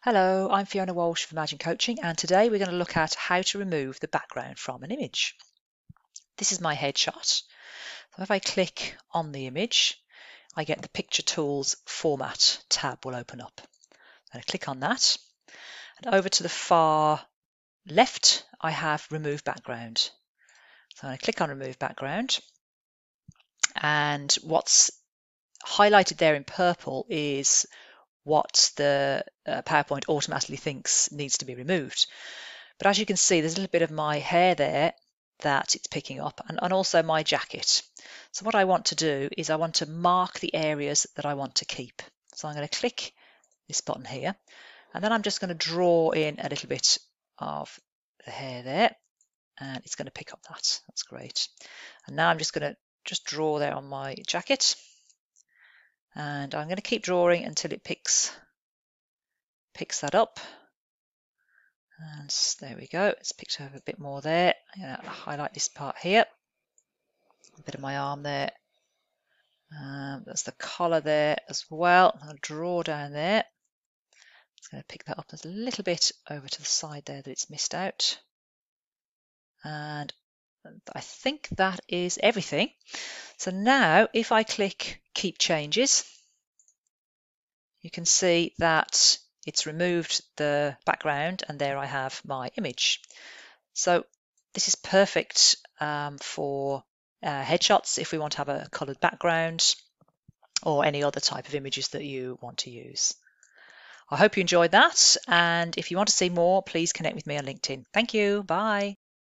Hello, I'm Fiona Walsh from Imagine Coaching and today we're going to look at how to remove the background from an image. This is my headshot. So if I click on the image, I get the Picture Tools Format tab will open up. I'm going to click on that and over to the far left I have Remove Background. So I'm going to click on Remove Background and what's highlighted there in purple is what the uh, PowerPoint automatically thinks needs to be removed. But as you can see, there's a little bit of my hair there that it's picking up and, and also my jacket. So what I want to do is I want to mark the areas that I want to keep. So I'm going to click this button here and then I'm just going to draw in a little bit of the hair there and it's going to pick up that. That's great. And now I'm just going to just draw there on my jacket and I'm going to keep drawing until it picks picks that up. And there we go. It's picked up a bit more there. I'm going to highlight this part here. A bit of my arm there. Um, that's the collar there as well. I'll draw down there. It's going to pick that up a little bit over to the side there that it's missed out and I think that is everything. So now if I click Keep Changes, you can see that it's removed the background and there I have my image. So this is perfect um, for uh, headshots if we want to have a coloured background or any other type of images that you want to use. I hope you enjoyed that and if you want to see more please connect with me on LinkedIn. Thank you. Bye.